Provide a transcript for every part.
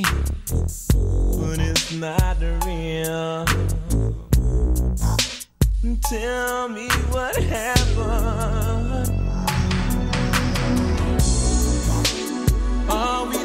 but it's not real. Tell me what happened. Are we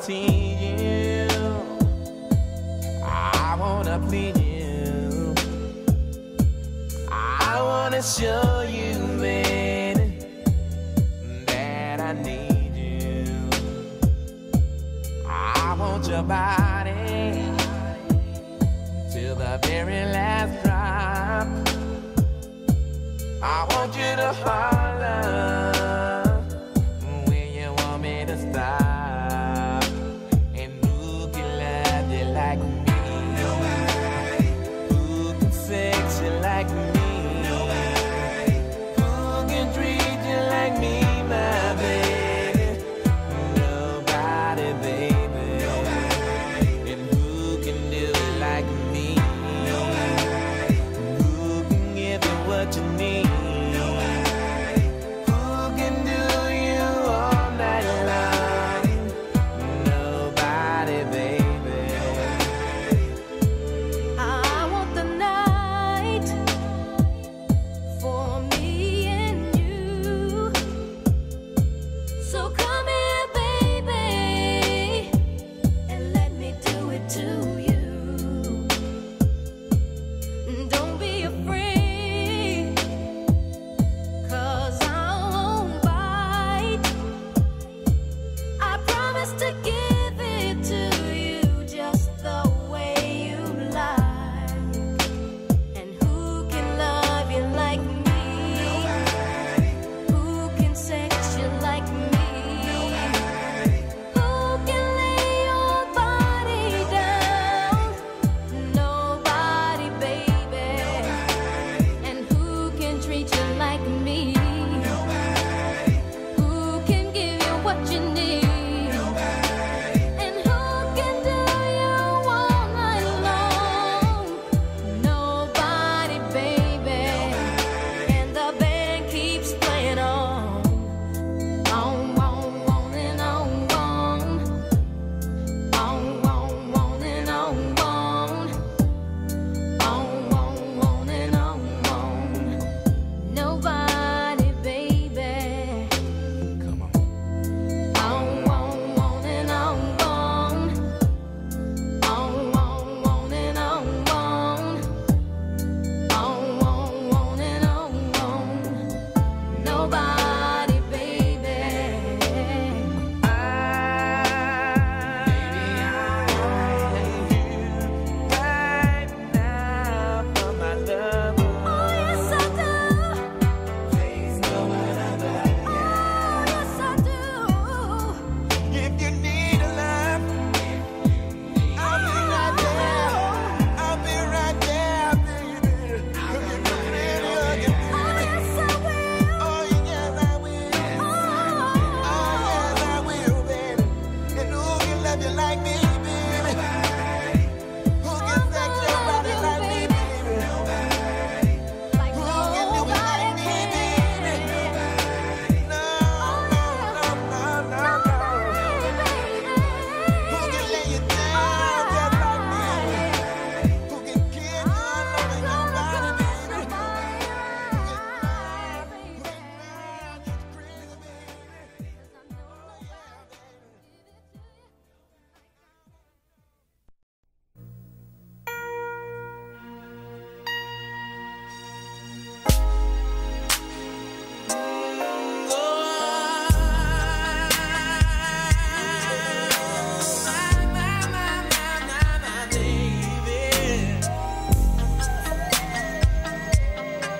wanting you. I wanna plead you. I wanna show you, man, that I need you. I want your body till the very last drop. I want you to find.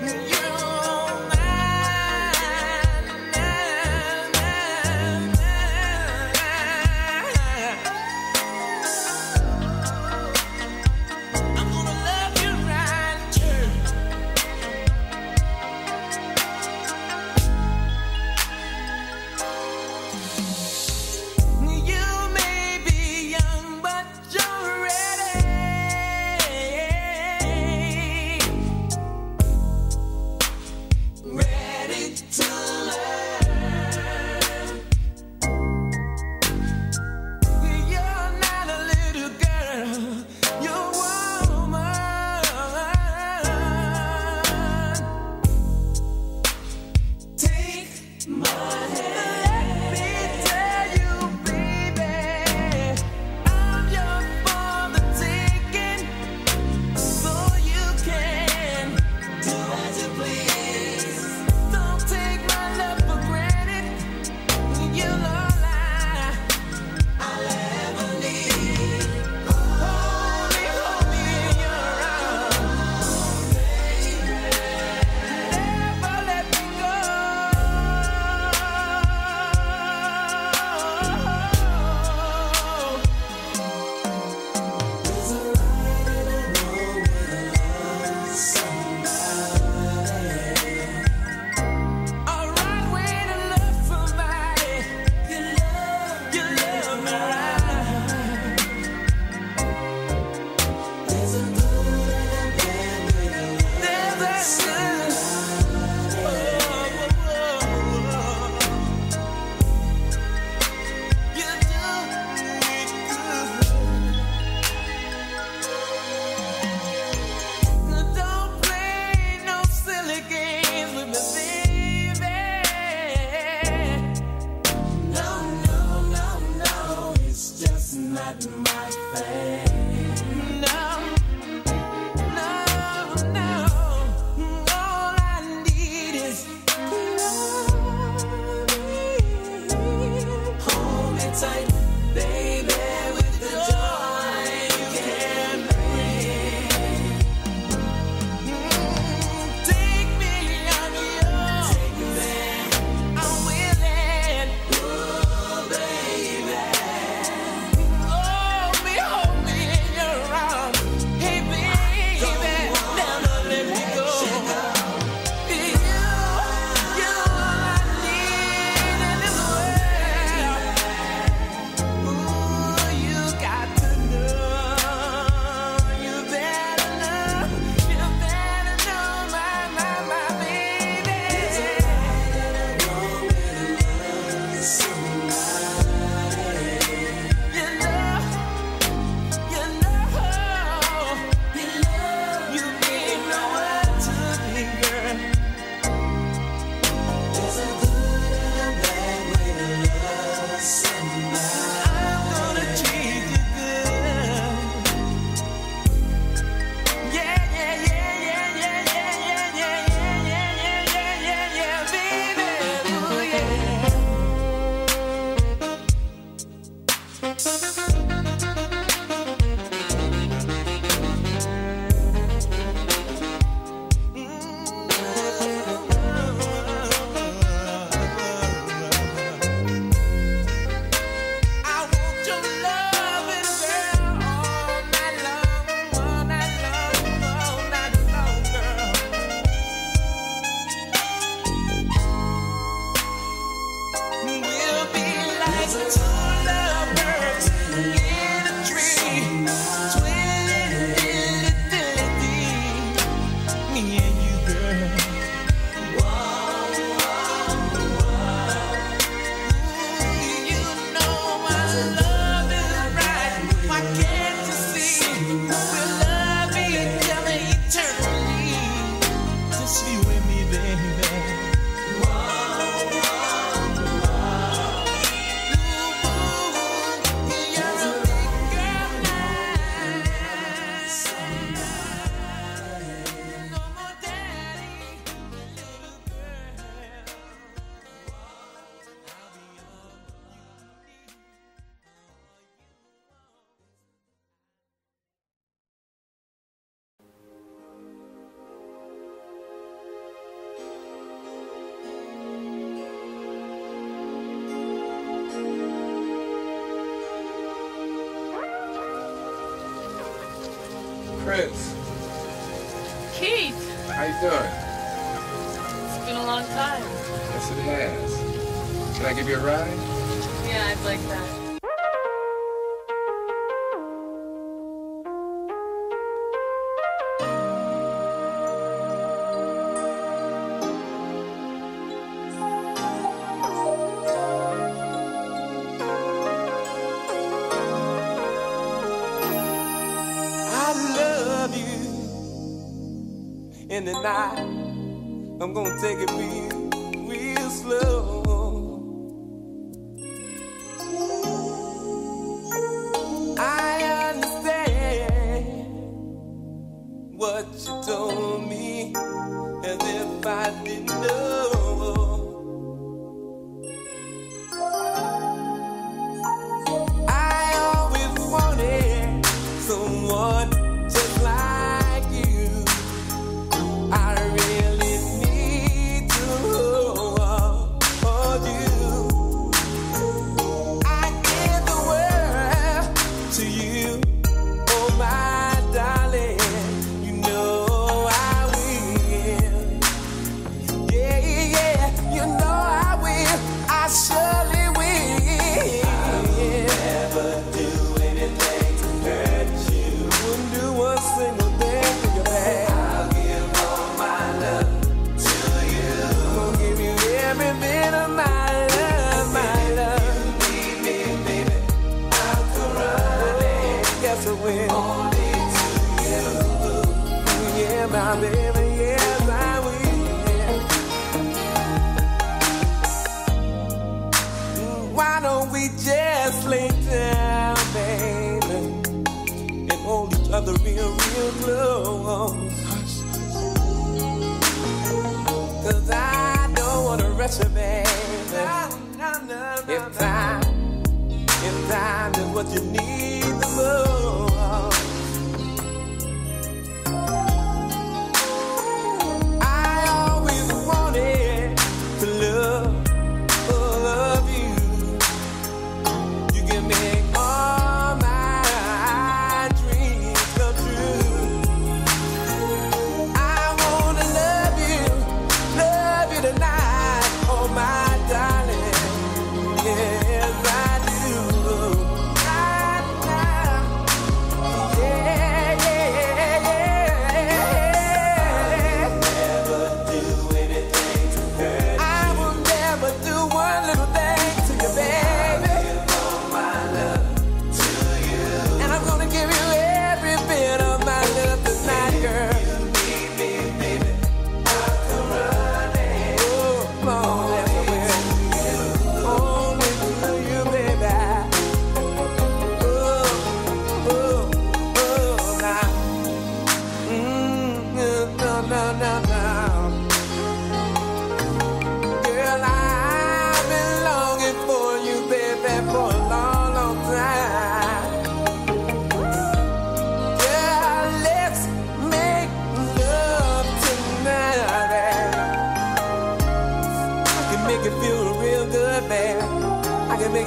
you Prince. Keith. How you doing? It's been a long time. Yes, it has. Can I give you a ride? Yeah, I'd like that.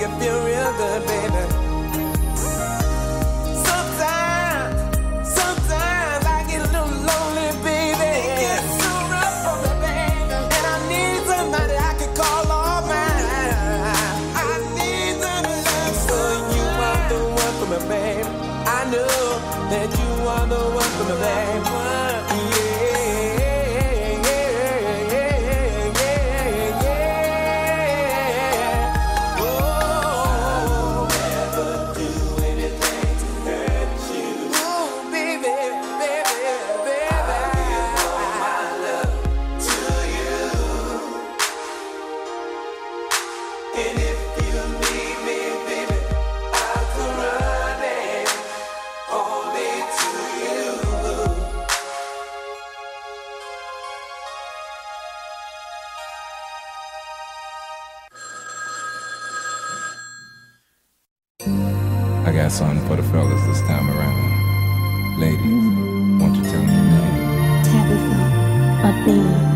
Make feel real good, baby. Tabitha, Athena,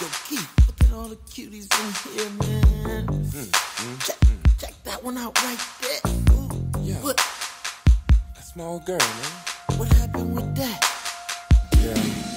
Yo, Keith, look at all the cuties in here, man. Mm, mm, check, mm. check that one out right there. Ooh, yeah. What? A small girl, man. What happened with that? Yeah.